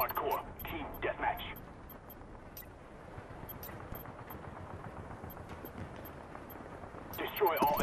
hardcore. Team deathmatch. Destroy all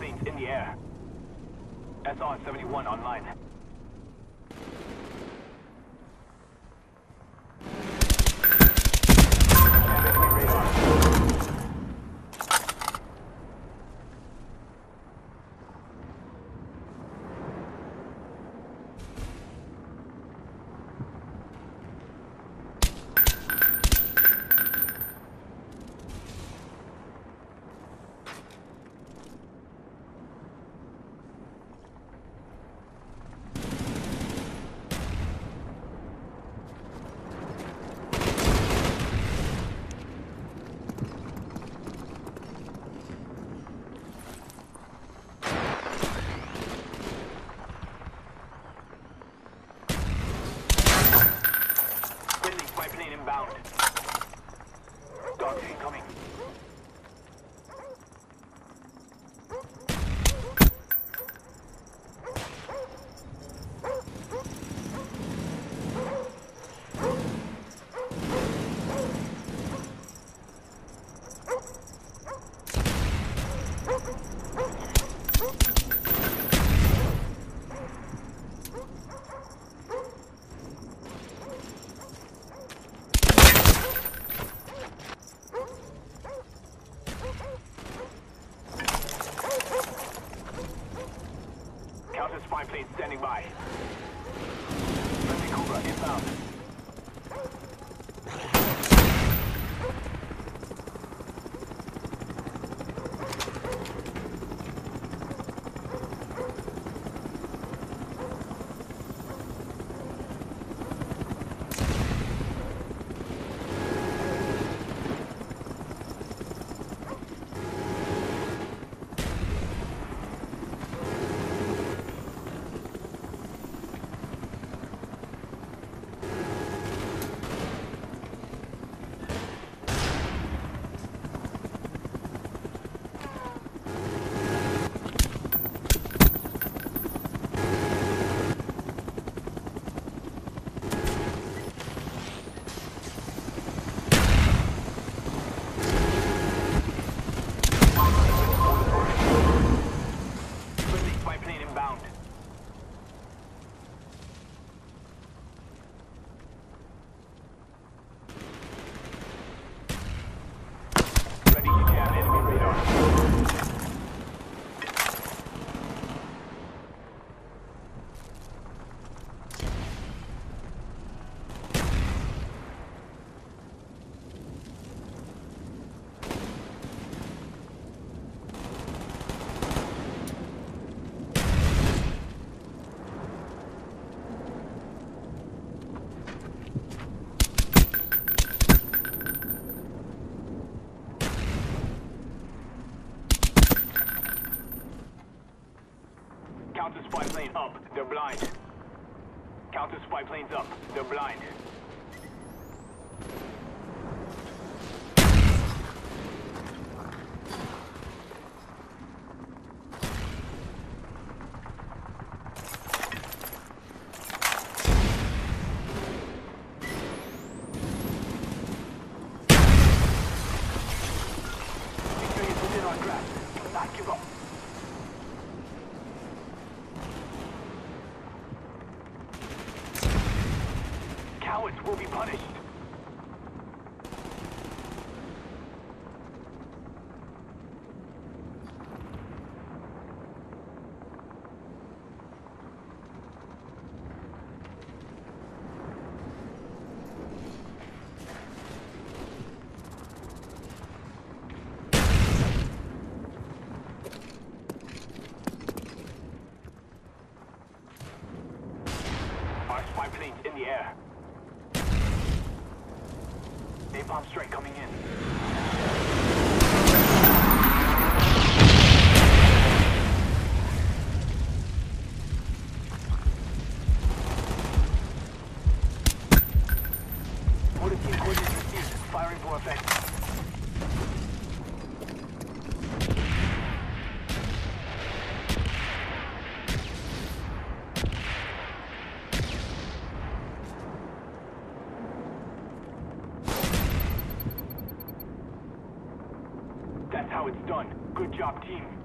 Athletes in the air. SR-71 online. My plane inbound. Counter spy plane up. They're blind. Counter spy planes up. They're blind. Will be punished. Our spy plane's in the air. Napalm strike coming in. Mortar team coordinates received. Firing for effect. How it's done. Good job, team.